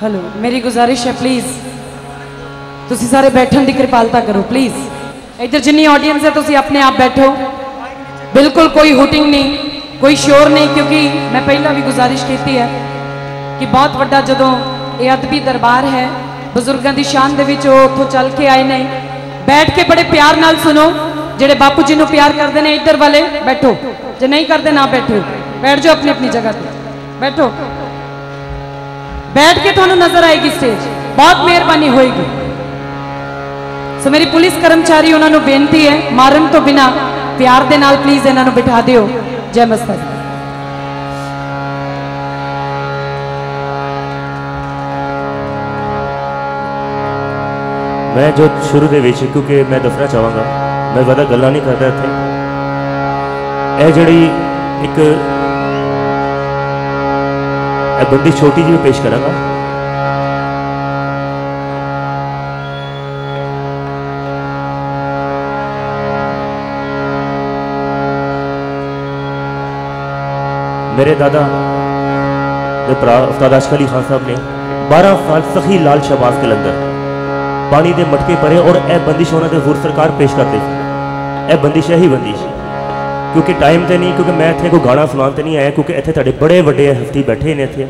Hello मेरी गुजारिश है प्लीज़ ਤੁਸੀਂ ਸਾਰੇ ਬੈਠਣ ਦੀ ਕਿਰਪਾਲਤਾ ਕਰੋ ਪਲੀਜ਼ ਇੱਧਰ ਜਿੰਨੀ ਆਡੀਅנס ਹੈ ਤੁਸੀਂ ਆਪਣੇ ਆਪ ਬੈਠੋ ਬਿਲਕੁਲ ਕੋਈ ਹੁਟਿੰਗ ਨਹੀਂ ਕੋਈ ਸ਼ੋਰ ਨਹੀਂ ਕਿਉਂਕਿ ਮੈਂ ਪਹਿਲਾਂ ਵੀ ਗੁਜ਼ਾਰਿਸ਼ ਕੀਤੀ ਹੈ ਕਿ ਬਹੁਤ ਵੱਡਾ ਜਦੋਂ ਇਹ ਅਦਬੀ ਦਰਬਾਰ ਹੈ ਬਜ਼ੁਰਗਾਂ ਦੀ ਸ਼ਾਨ ਦੇ ਵਿੱਚ ਉਹ ਉੱਥੋਂ ਚੱਲ ਕੇ ਆਏ ਨੇ ਬੈਠ ਕੇ ਬੜੇ ਪਿਆਰ ਨਾਲ ਸੁਣੋ ਜਿਹੜੇ ਬਾਪੂ ਜੀ ਨੂੰ ਪਿਆਰ ਕਰਦੇ ਨੇ ਇੱਧਰ ਵਾਲੇ ਬੈਠੋ ਜੇ ਨਹੀਂ ਕਰਦੇ ਨਾ ਬੈਠੋ ਬੈਠ ਜਾਓ ਆਪਣੀ ਆਪਣੀ ਜਗ੍ਹਾ ਤੇ ਬੈਠੋ ਬੈਠ ਕੇ ਤੁਹਾਨੂੰ ਨਜ਼ਰ ਆਏਗੀ ਸਟੇਜ ਬਹੁਤ ਮਿਹਰਬਾਨੀ ਹੋਏਗੀ ਸੋ ਮੇਰੀ ਪੁਲਿਸ ਕਰਮਚਾਰੀ ਉਹਨਾਂ ਨੂੰ ਬੇਨਤੀ ਹੈ ਮਾਰਨ ਤੋਂ ਬਿਨਾ ਪਿਆਰ ਦੇ ਨਾਲ ਪਲੀਜ਼ ਇਹਨਾਂ ਨੂੰ ਬਿਠਾ ਦਿਓ ਜੈ ਮਸਤਕ ਮੈਂ ਜੋ ਸ਼ੁਰੂ ਦੇ ਵਿੱਚ ਕਿਉਂਕਿ ਮੈਂ ਦੱਸਣਾ ਚਾਹਾਂਗਾ ਮੈਂ ਜ਼ਿਆਦਾ ਗੱਲਾਂ ਨਹੀਂ ਕਰਦਾ ਇੱਥੇ ਇਹ ਜਿਹੜੀ ਇੱਕ मैं बंदी छोटी जी में पेश करा मेरे दादा उस्ताद अशफ अली खान साहब ने 12 साल सखी लाल शहबाज के लंगर पानी के मटके परे और ए बंदिश उन्होंने हुर सरकार पेश करते ए बंदिश है ही बंदिश। ਕਿਉਂਕਿ ਟਾਈਮ ਤੇ ਨਹੀਂ, ਕਿਉਂਕਿ ਮੈਂ ਇੱਥੇ ਕੋਈ ਗਾਣਾ ਸੁਣਾਉਣ ਤੇ ਨਹੀਂ ਆਇਆ, ਕਿਉਂਕਿ ਇੱਥੇ ਤੁਹਾਡੇ ਬੜੇ ਵੱਡੇ ਹਸਤੀ ਬੈਠੇ ਨੇ ਇੱਥੇ।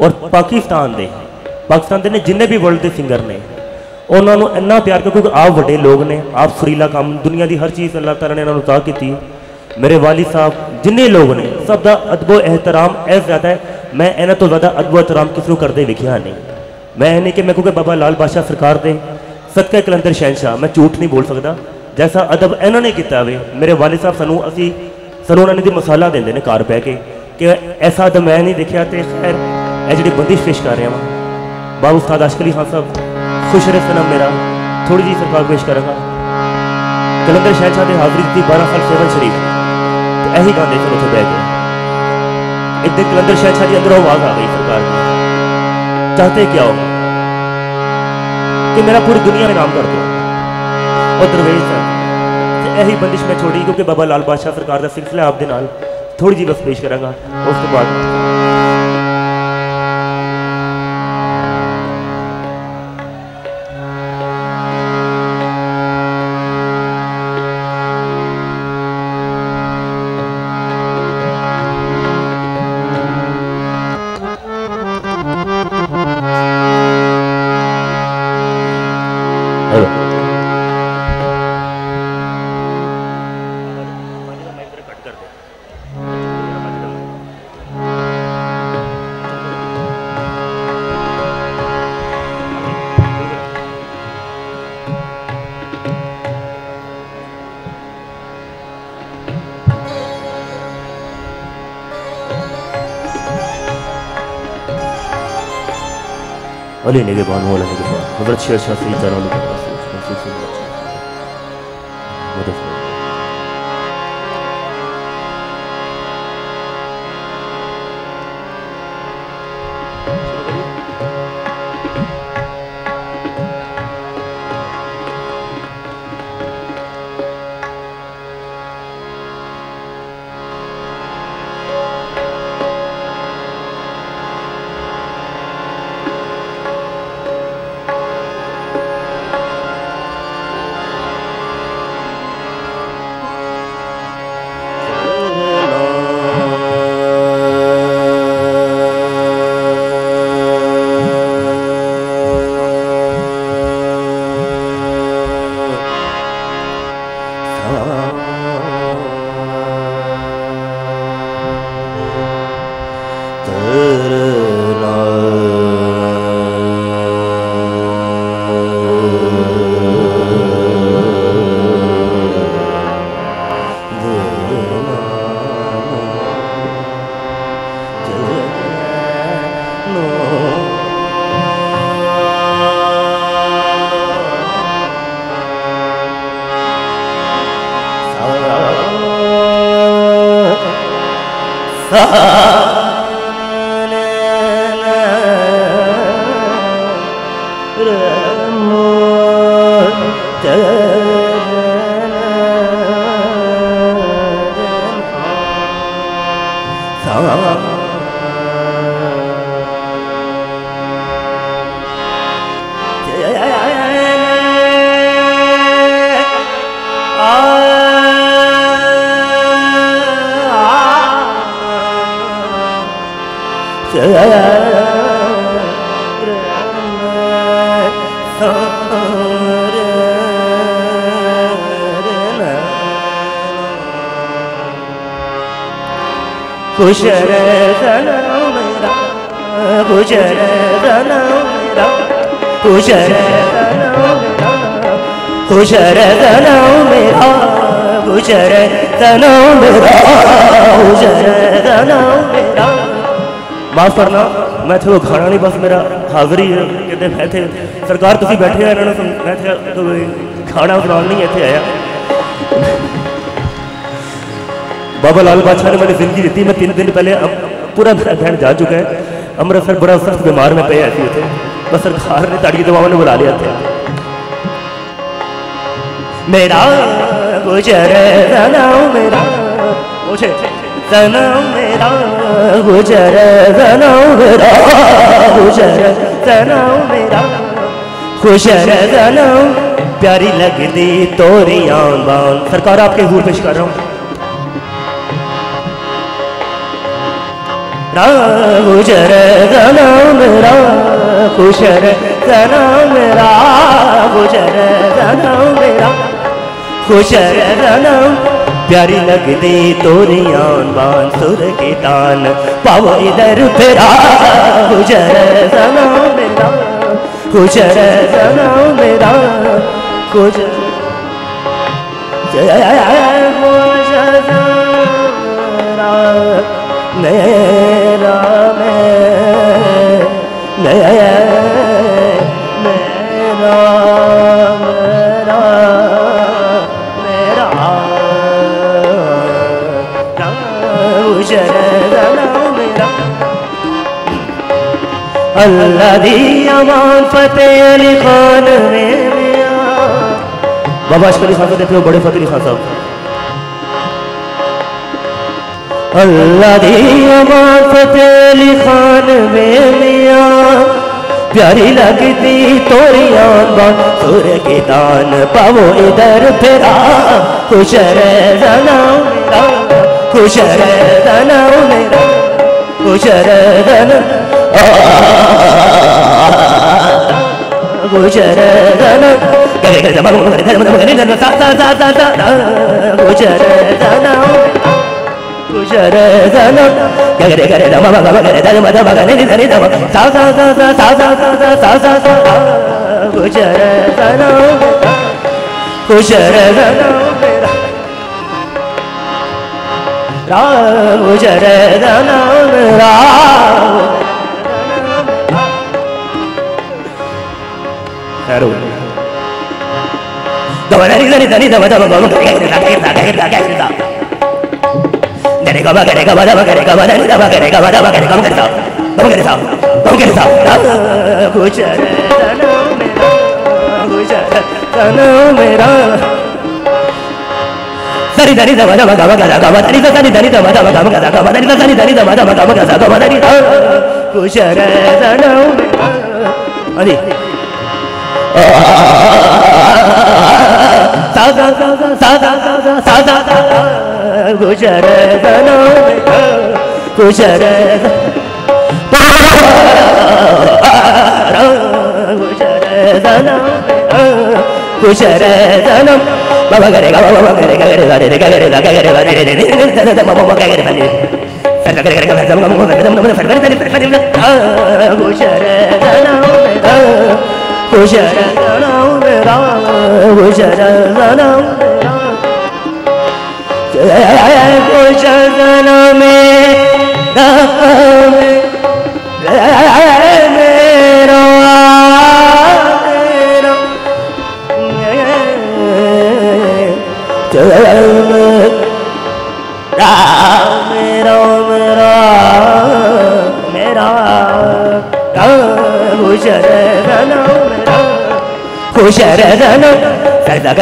ਔਰ ਪਾਕਿਸਤਾਨ ਦੇ ਪਾਕਿਸਤਾਨ ਦੇ ਨੇ ਜਿੰਨੇ ਵੀ ਵਰਲਡ ਦੇ ਸਿੰਗਰ ਨੇ, ਉਹਨਾਂ ਨੂੰ ਇੰਨਾ ਪਿਆਰ ਕਿਉਂਕਿ ਆਪ ਵੱਡੇ ਲੋਕ ਨੇ, ਆਪ ਫਰੀਲਾ ਕੰਮ, ਦੁਨੀਆ ਦੀ ਹਰ ਚੀਜ਼ ਅੱਲਾਹ ਤਾਲਾ ਨੇ ਇਹਨਾਂ ਨੂੰ ਤਾ ਕੀਤੀ ਮੇਰੇ ਵਾਲੀ ਸਾਹਿਬ, ਜਿੰਨੇ ਲੋਕ ਨੇ, ਸਭ ਦਾ ਅਦਬੋ ਇਹਤਰਾਮ ਇਹ ਜ਼ਿਆਦਾ ਹੈ, ਮੈਂ ਇਹਨਾਂ ਤੋਂ ਜ਼ਿਆਦਾ ਅਦਬੋ ਇਹਤਰਾਮ ਕਿਸ ਨੂੰ ਕਰਦੇ ਵਿਖਿਆ ਨਹੀਂ। ਮੈਂ ਇਹ ਨਹੀਂ ਕਿ ਮੈਂ ਕਿਉਂਕਿ ਬਾਬਾ ਲਾਲ ਬਾਦਸ਼ਾਹ ਸਰਕਾਰ ਦੇ, ਸਦਕਾ ਕਲੰਦਰ ਸ਼ਹਿਨशाह, ਮੈਂ ਝੂਠ ਨਹੀਂ ਬੋਲ ਸਕਦਾ। ਜੈਸਾ ਅਦਬ ਇਹਨਾਂ ਨੇ ਕੀਤਾ ਵੇ, ਮੇਰੇ ਵਾਲਿਦ ਸਾਹਿਬ ਸਾਨੂੰ ਅਸੀਂ, ਸਾਨੂੰ ਉਹਨਾਂ ਨੇ ਦੀ ਮਸਾਲਾ ਦਿੰਦੇ ਨੇ ਘਰ ਪੈ ਕੇ ਕਿ ਐਸਾ ਅਦਬ ਮੈਂ ਨਹੀਂ ਦੇਖਿਆ ਤੇ ਖੈਰ, ਇਹ ਜਿਹੜੀ ਬੰਦਿਸ਼ ਪੇਸ਼ ਕਰ ਰਿਹਾ ਵਾਂ। ਬਾਬੂ ਉਸਤਾਦ ਅਸ਼ਕਲੀ ਖਾਨ ਸਾਹਿਬ, ਖੁਸ਼ ਸਨਮ ਮੇਰਾ ਥੋੜੀ ਜੀ ਸਰਕਾਰ ਪੇਸ਼ ਕਰਾਂਗਾ। ਕਲੰਦਰ ਸ਼ਹਿਜ਼ਾਦ ਦੇ ਹਾਜ਼ਰੀ ਦੀ 12 ਸਾਲ ਸੇਵਨ ਸ਼ਰੀਫ। ਤੇ ਇਹੀ ਗਾਉਂਦੇ ਸਨ ਉੱਥੇ ਬੈਠ ਕੇ ਇੱਥੇ ਕਲੰਦਰ ਸ਼ਹਿਜ਼ਾਦ ਦੀ ਅੰਦਰੋਂ ਆਵਾਜ਼ ਆ ਗਈ ਸਰਕਾਰ ਦੀ। ਚਾਹਤੇ ਕਿਆ ਹੋ ਕਿ ਮੇਰਾ ਪੂਰੀ ਦੁਨੀਆ ਨੇ ਨਾਮ ਕਰ ਦੋ ਉਹ ਦਰਵੇਸ਼ ਇਹੀ ਬੰਦਿਸ਼ ਮੈਂ ਛੋੜੀ, ਕਿਉਂਕਿ ਬਾਬਾ ਲਾਲ ਬਾਦਸ਼ਾਹ ਸਰਕਾਰ ਦਾ ਸਿਲਸਿਲਾ ਆਪ ਦੇ ਨਾਲ ਥੋੜੀ ਜਿਹੀ ਬਸ ਪੇਸ਼ ਕਰਾਂਗਾ। ਉਸ ਤੋਂ ਬਾਅਦ अली निगहबान मौला निगहबान हज़रत शेर शाह सईद जालाल oh. गुजर सनम मेरा गुजर सनम मेरा गुजर सनम मेरा गुजर सनम मेरा गुजर सनम मेरा माफ़ करना, मैं थे वो खाना नहीं, बस मेरा हाजरी कहते मैं थे सरकार तुम बैठे हो मैं तो- थे खाना बनाने नहीं इतने आया। बाबा लाल बादशाह ने मैंने ज़िंदगी दी मैं तीन दिन पहले अब पूरा मेरा बहन जा चुका है। अमृतसर बड़ा सख्त बीमार में पे ऐसी थे। बस सरकार ने ताड़ी दवाओं ने बुला लिया था। मेरा गुजर गुजर गुजर मेरा सनम प्यारी लगती तोरी आन बान। सरकार आपके हूर पेश कर रहा हूँ। राघुशर जनम राघुशर गुजर राघुशर धनम राघुशर जनम प्यारी लगती तोरियान बान सुर के तान पाव इधर फेरा गुजर जनम मेरा गुजर सना मेरा गुजर जया जय अल्लाह दी अमान फतेह अली खान बाबा अशफ अली खान साहब देते हो, बड़े फतेह अली खान साहब। अल्लाह दी अमान फतेह अली खान में प्यारी लगती तोरी आन सुर के दान पावो इधर फिरा। खुश रे मेरा, खुश रे मेरा, खुश रे जना खुश रे जना खुश रे जना गुजर धनम गगरे गरे दम मग मगरे धम धम गने नि धनि धम सा सा सा सा सा सा सा सा सा सा सा गुजर धनम गुजर धनम मेरा राम गुजर धनम राम एरो दोबरे दरी दरी दम दम गम गरे गरे गरे गरे गरे गम गरे गम दम गरे गम दरी दम गरे गम दम गरे गम गरे दम गरे सा गम गरे सा गुजर तनो मेरा गुजर तनो मेरा दरी दरी दम दम गम गरे गम दरी दरी दरी दम दम गम गरे गम दरी दरी दरी दम दम गम गरे गम दरी गुजर तनो मेरा अरे സാധാ സാധാ സാധാ കുശരതനോ കുശരത കുശരതനോ കുശരതനം മമകരെ മമകരെ കകരെ കകരെ കകരെ കകരെ കകരെ മമകരെ കകരെ കുശരതനം കുശരതനം Ra शरणन सरदा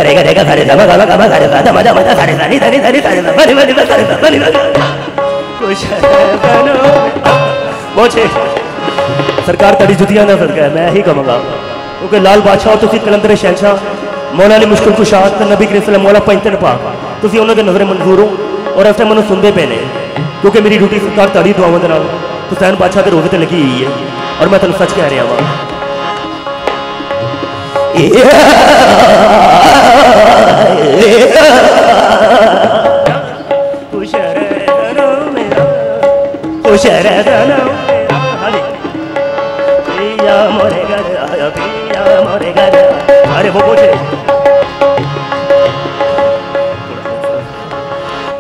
सरकार तड़ी जुतियाँ ना सरकार मैं ही कहूँगा क्योंकि लाल बादशाह तुसी कलंदर शहशाह मौला ने मुश्किल खुशाह नबी करीम सल्लल्लाहु अलैहि मौला पैंतन पा तुम उन्होंने मंजूर हो और इस टाइम मैं सुनते पे ने क्योंकि मेरी ड्यूटी सरकार तड़ी दुआव हुसैन बादशाह के रोज़े लगी हुई है और मैं तुम सच कह रहा वा सनम मेरा मेरा जी। पिया मोरे घर आया पिया मोरे घर आया। अरे वो पूछे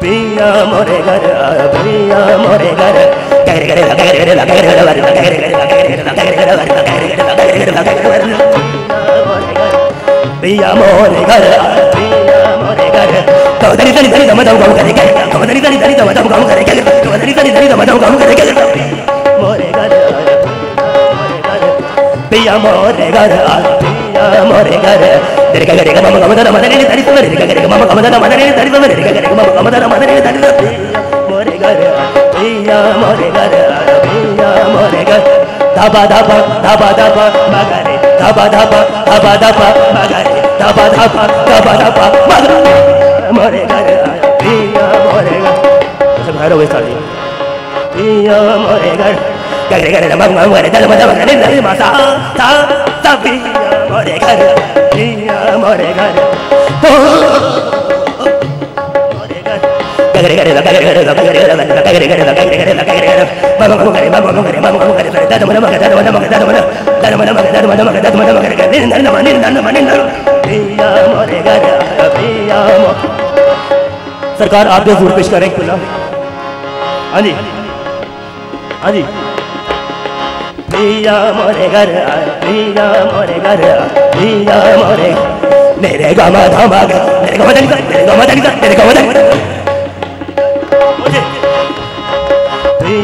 पिया मोरे पिया मोरे घर। धरी धरी धरी दम दम करे धरी धरी धरी दम दम गम करे धरी धरी धरी दम दम गम करे मोरे घर। पिया मोरे घर। मोरे घर। धरी का गरे का मम गम दम दम धरी सवर धरी का गरे का मम गम दम दम धरी सवर धरी का गरे का मम गम दम मोरे घर। पिया मोरे घर। पिया मोरे घर। धाबा धाबा धाबा धाबा मगरे धाबा धाबा मगरे धाबा धाबा धाबा धाबा मोरे घर पिया मोरे घर बाहर हो गए साली पिया मोरे घर गरे गरे मग मग मरे दल मद मगरे दल मसा सा सा पिया मोरे घर पिया मोरे घर करे करे करे करे करे करे करे बाबा को करे बाबा को करे बाबा को करे दादा मन मगर दादा मन मगर दादा मन दादा मन मगर दादा मन मगर दादा मन मगर करे निन्न नन्न निन्न नन्न नन्न पिया मोरे घर पिया मो सरकार, आप दो ज़ोर पेश करें खुला हाँ जी हाँ जी पिया मोरे घर पिया मोरे घर पिया मोरे मेरे गमा धमा मेरे गमा धमा मेरे गमा धमा मेरे गमा धमा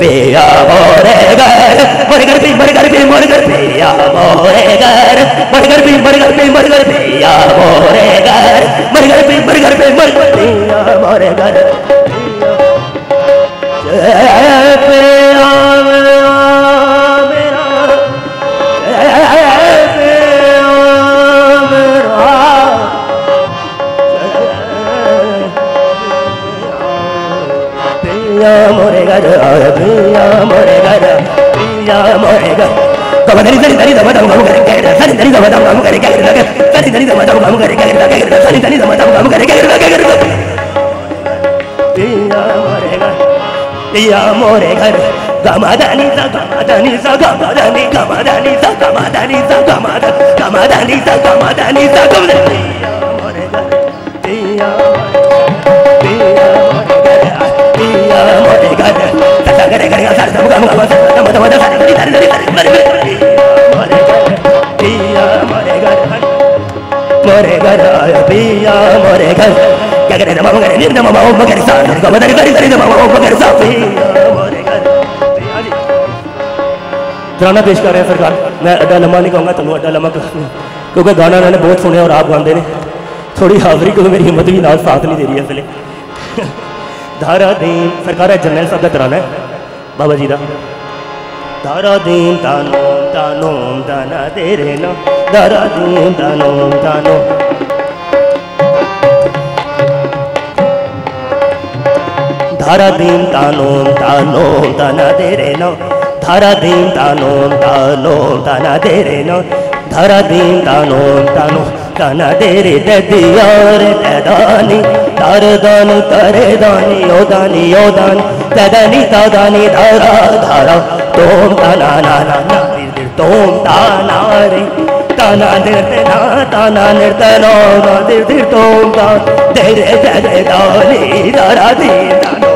पिया मोरे घर बड़गर भी बड़गर भी मुरगर पिया मोरे घर बड़गर भी बड़गर भी मुरगर पिया मोरे घर बड़गर भी बड़गर भी मुरगर पिया मोरे घर। घर पिया मोरे घर पिया मोरे घर कमदरी दरी दरी दम दम गम करे करे सरी दरी दम दम गम करे करे करे सरी दरी दम दम गम करे करे करे सरी दरी दम दम गम करे करे करे पिया मोरे घर पिया मोरे घर गमादानी सा गमादानी सा गमादानी गमादानी सा गमादानी सा गमादा गमादानी सा गमादानी सा गमादानी करे सा दम दरी दरी दरी दम मम करे सा पिया मोरे घर पिया जी तराना पेश कर रहे हैं सरकार मैं अड्डा लंबा नहीं कहूँगा, तुम अड्डा लंबा कर क्योंकि गाना मैंने बहुत सुने और आप गाते ने। थोड़ी हाजरी क्योंकि मेरी हिम्मत भी नाल साथ नहीं दे रही है इसलिए धारा दीन, सरकार है, जरनैल साहब का तराना है। बाबा जी का धारा दीन तानो तानो ताना तेरे ना। धारा दीन तानो तानो धारा दीन तानो तानोम ताना दे रे नो। धारा दीन तानो तानोम ताना दे रे नो। धारा दीन तानोम तानो ताना दे रे दियार दानी। तार दान तारे दानी, ओ दानी, ओ दान। तदानी तादानी धारा धारा तोम ताना ना ना ना तोम ताना रे। ताना निर्तना ताना निर्तनो दीर्घ तोम ता देरे देरे दानी दारा दी दानी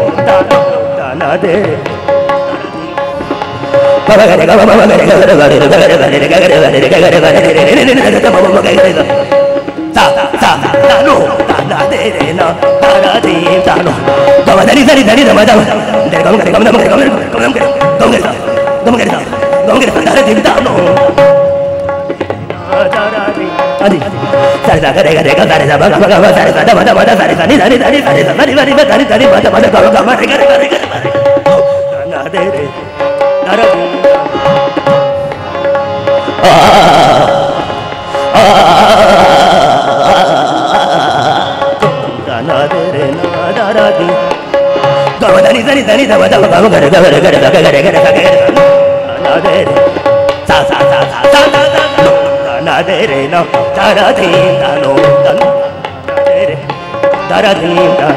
తనదే దరి దరి దరి దమ దమ దమ దమ దమ దమ దమ దమ దమ దమ దమ. 誰がされされままされさまままががががあ దరే దరధీ నో దరధీ నో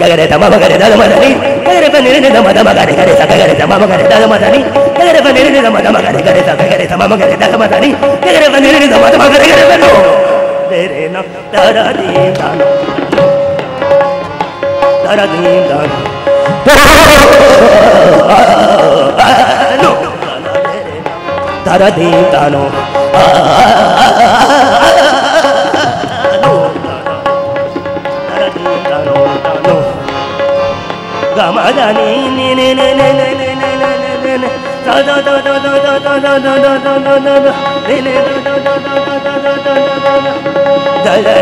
గగరే తమ మగరే దమ మదని గగరే ప నిరని దమ దమ గరే గరే సగ గరే తమ మగరే దమ మదని గగరే ప నిరని దమ దమ గరే గరే సగ గరే తమ మగరే దమ మదని గగరే ప నిరని దమ గరే గరే ప నో దరే నో దరధీ ಧರದಿ ತಾನು ಗಮದನಿ ದ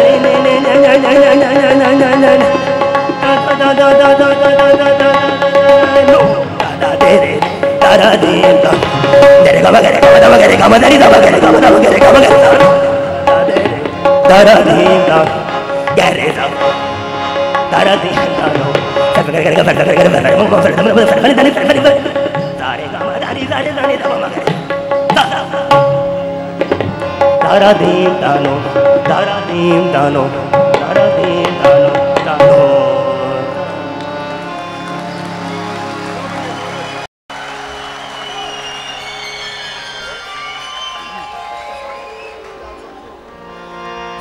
रा रे गा गरे गा गरे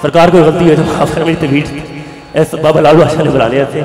सरकार कोई गलती है तो बाबा लालू आशा ने बुला लिया थे